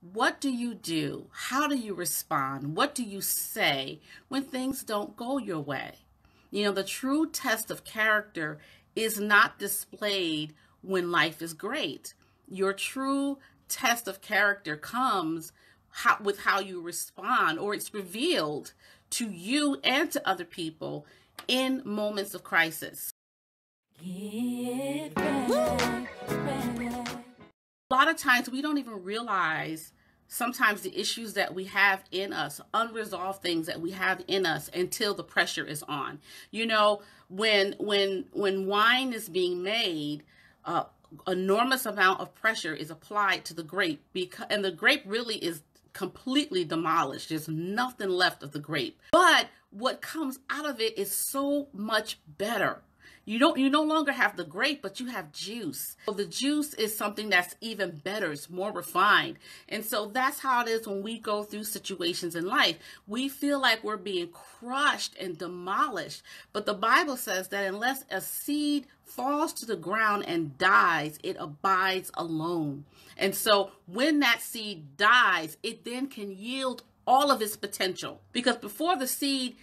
What do you do? How do you respond? What do you say when things don't go your way? You know, the true test of character is not displayed when life is great. Your true test of character comes how, with how you respond, or it's revealed to you and to other people in moments of crisis. A lot of times we don't even realize sometimes the issues that we have in us, unresolved things that we have in us until the pressure is on. You know, when when when wine is being made, uh, enormous amount of pressure is applied to the grape because and the grape really is completely demolished. There's nothing left of the grape. But what comes out of it is so much better. You don't you no longer have the grape, but you have juice. So the juice is something that's even better, it's more refined. And so that's how it is when we go through situations in life. We feel like we're being crushed and demolished. But the Bible says that unless a seed falls to the ground and dies, it abides alone. And so when that seed dies, it then can yield all of its potential. Because before the seed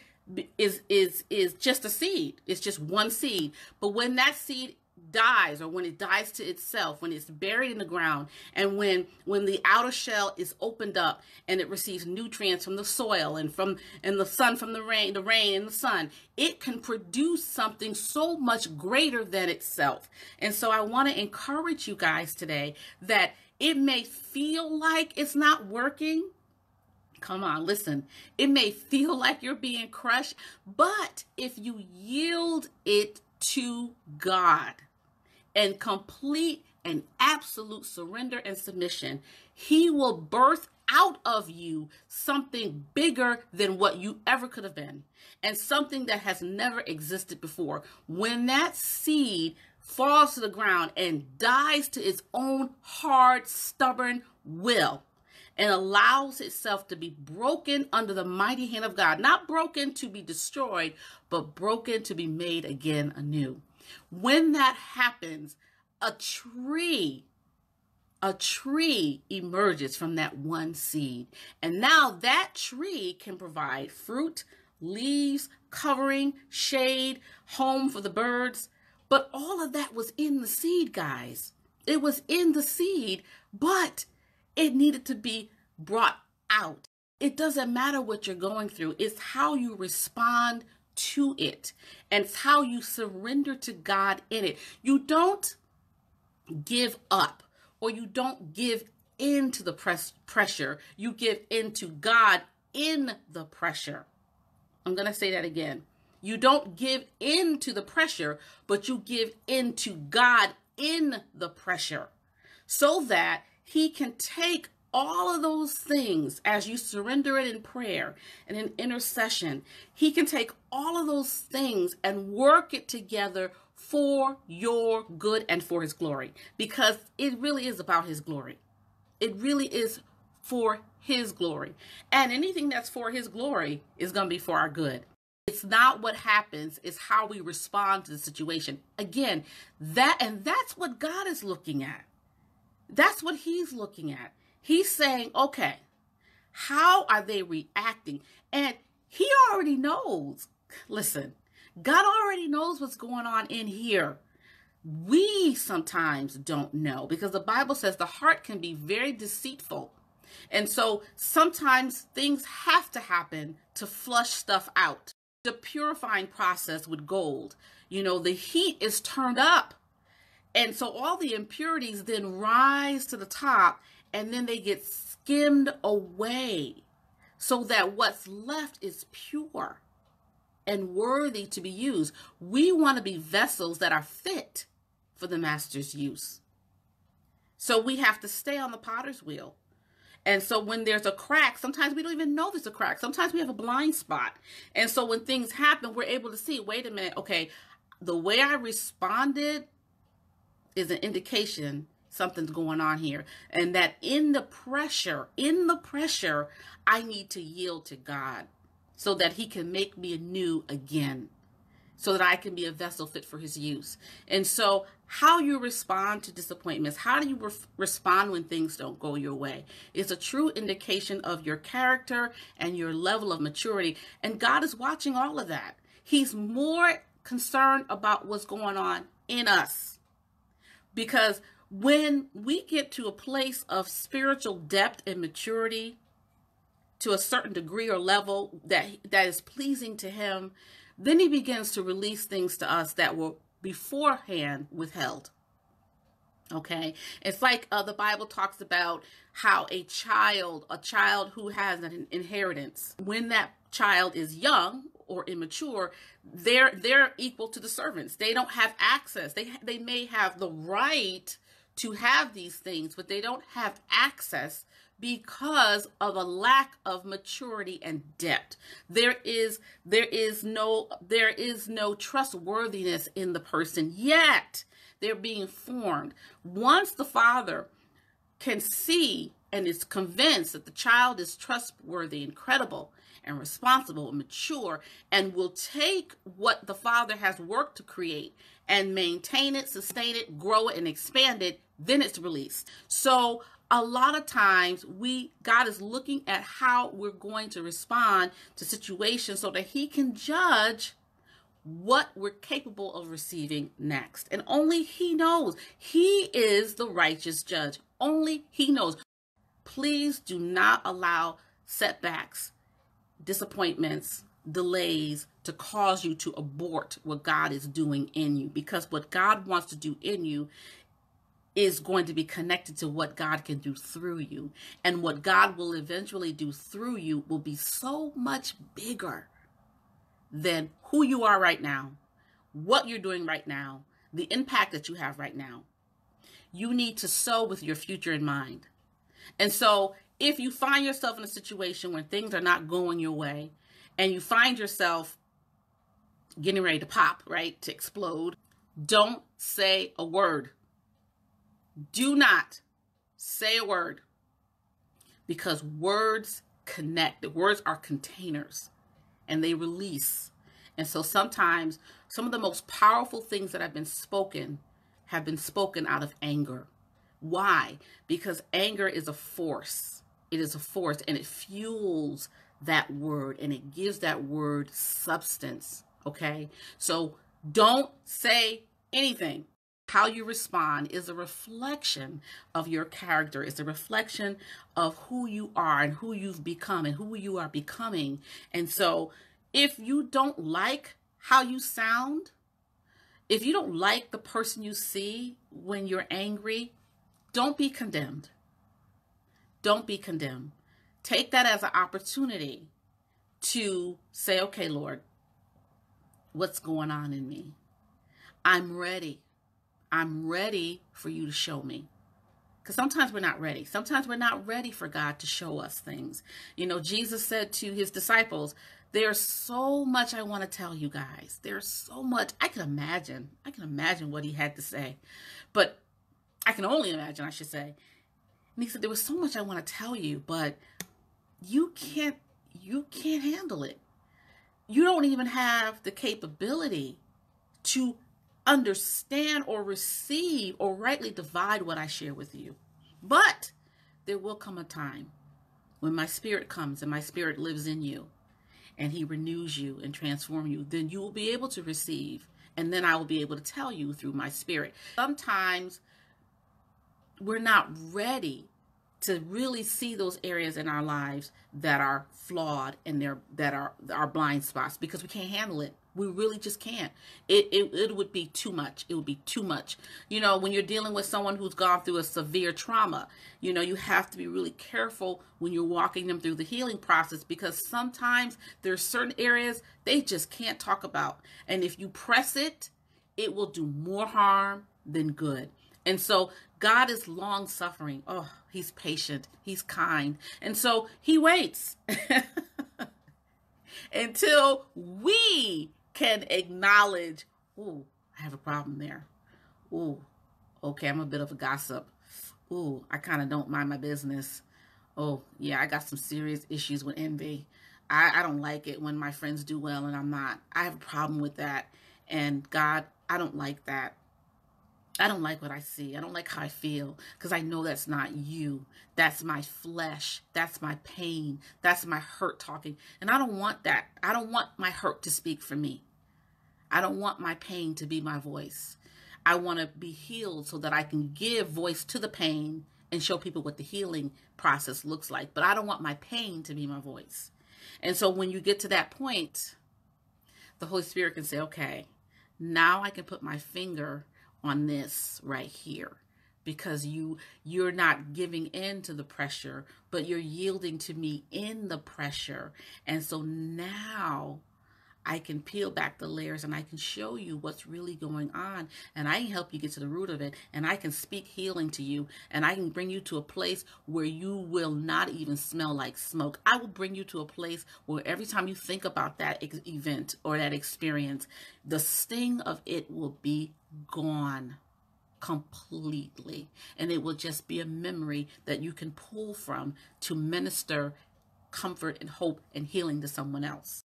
is is is just a seed. It's just one seed. But when that seed dies or when it dies to itself when it's buried in the ground and when when the outer shell is opened up and it receives nutrients from the soil and from and the sun from the rain the rain and the sun it can produce something so much greater than itself and so i want to encourage you guys today that it may feel like it's not working Come on, listen. It may feel like you're being crushed, but if you yield it to God and complete and absolute surrender and submission, He will birth out of you something bigger than what you ever could have been and something that has never existed before. When that seed falls to the ground and dies to its own hard, stubborn will, and allows itself to be broken under the mighty hand of God. Not broken to be destroyed, but broken to be made again anew. When that happens, a tree, a tree emerges from that one seed. And now that tree can provide fruit, leaves, covering, shade, home for the birds. But all of that was in the seed, guys. It was in the seed, but it needed to be brought out. It doesn't matter what you're going through, it's how you respond to it and it's how you surrender to God in it. You don't give up or you don't give in to the press pressure. You give in to God in the pressure. I'm going to say that again. You don't give in to the pressure, but you give in to God in the pressure so that he can take all of those things as you surrender it in prayer and in intercession. He can take all of those things and work it together for your good and for his glory because it really is about his glory. It really is for his glory. And anything that's for his glory is going to be for our good. It's not what happens, it's how we respond to the situation. Again, that and that's what God is looking at. That's what he's looking at. He's saying, okay, how are they reacting? And he already knows. Listen, God already knows what's going on in here. We sometimes don't know because the Bible says the heart can be very deceitful. And so sometimes things have to happen to flush stuff out. The purifying process with gold, you know, the heat is turned up. And so all the impurities then rise to the top and then they get skimmed away so that what's left is pure and worthy to be used. We want to be vessels that are fit for the master's use. So we have to stay on the potter's wheel. And so when there's a crack, sometimes we don't even know there's a crack. Sometimes we have a blind spot. And so when things happen, we're able to see, wait a minute, okay, the way I responded is an indication something's going on here. And that in the pressure, in the pressure, I need to yield to God so that He can make me anew again, so that I can be a vessel fit for His use. And so how you respond to disappointments, how do you re- respond when things don't go your way, is a true indication of your character and your level of maturity. And God is watching all of that. He's more concerned about what's going on in us. Because when we get to a place of spiritual depth and maturity to a certain degree or level that that is pleasing to him, then he begins to release things to us that were beforehand withheld. Okay, it's like uh, the Bible talks about how a child, a child who has an inheritance, when that child is young or immature, they're they're equal to the servants. They don't have access. They they may have the right to have these things, but they don't have access because of a lack of maturity and depth. There is there is no there is no trustworthiness in the person yet. They're being formed. Once the father can see and is convinced that the child is trustworthy and credible and responsible and mature and will take what the father has worked to create and maintain it, sustain it, grow it, and expand it, then it's released. So a lot of times we God is looking at how we're going to respond to situations so that he can judge what we're capable of receiving next. And only he knows. He is the righteous judge. Only he knows. Please do not allow setbacks, disappointments, delays to cause you to abort what God is doing in you because what God wants to do in you is going to be connected to what God can do through you. And what God will eventually do through you will be so much bigger than who you are right now, what you're doing right now, the impact that you have right now. You need to sow with your future in mind. And so, if you find yourself in a situation where things are not going your way and you find yourself getting ready to pop, right, to explode, don't say a word do not say a word because words connect. The words are containers and they release. And so sometimes some of the most powerful things that have been spoken have been spoken out of anger. Why? Because anger is a force. It is a force and it fuels that word and it gives that word substance. Okay? So don't say anything how you respond is a reflection of your character. It's a reflection of who you are and who you've become and who you are becoming. And so, if you don't like how you sound, if you don't like the person you see when you're angry, don't be condemned. Don't be condemned. Take that as an opportunity to say, okay, Lord, what's going on in me? I'm ready I'm ready for you to show me. Because sometimes we're not ready. Sometimes we're not ready for God to show us things. You know, Jesus said to his disciples, There's so much I want to tell you guys. There's so much. I can imagine. I can imagine what he had to say. But I can only imagine, I should say. Said, There was so much I want to tell you, but you can't you can't handle it. You don't even have the capability to understand or receive or rightly divide what I share with you. But there will come a time when my spirit comes and my spirit lives in you and he renews you and transforms you, then you will be able to receive. And then I will be able to tell you through my spirit. Sometimes we're not ready to really see those areas in our lives that are flawed and they're that are our blind spots because we can't handle it we really just can't. It, it it would be too much. It would be too much. You know, when you're dealing with someone who's gone through a severe trauma, you know, you have to be really careful when you're walking them through the healing process because sometimes there's certain areas they just can't talk about. And if you press it, it will do more harm than good. And so God is long suffering. Oh, he's patient. He's kind. And so he waits until we can acknowledge, ooh, I have a problem there. Ooh, okay, I'm a bit of a gossip. Ooh, I kind of don't mind my business. Oh, yeah, I got some serious issues with envy. I, I don't like it when my friends do well and I'm not. I have a problem with that. And God, I don't like that. I don't like what I see. I don't like how I feel because I know that's not you. That's my flesh. That's my pain. That's my hurt talking. And I don't want that. I don't want my hurt to speak for me. I don't want my pain to be my voice. I want to be healed so that I can give voice to the pain and show people what the healing process looks like. But I don't want my pain to be my voice. And so when you get to that point, the Holy Spirit can say, okay, now I can put my finger on this right here because you you're not giving in to the pressure but you're yielding to me in the pressure. And so now I can peel back the layers and I can show you what's really going on. And I can help you get to the root of it. And I can speak healing to you. And I can bring you to a place where you will not even smell like smoke. I will bring you to a place where every time you think about that event or that experience, the sting of it will be gone completely and it will just be a memory that you can pull from to minister comfort and hope and healing to someone else.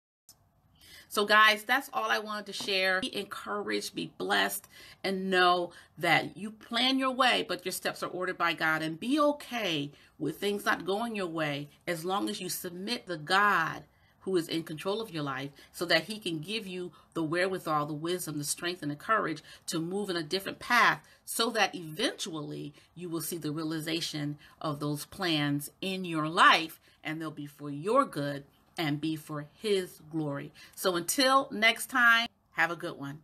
So, guys, that's all I wanted to share. Be encouraged, be blessed, and know that you plan your way, but your steps are ordered by God. And be okay with things not going your way as long as you submit the God who is in control of your life so that he can give you the wherewithal, the wisdom, the strength, and the courage to move in a different path so that eventually you will see the realization of those plans in your life and they'll be for your good and be for His glory. So until next time, have a good one.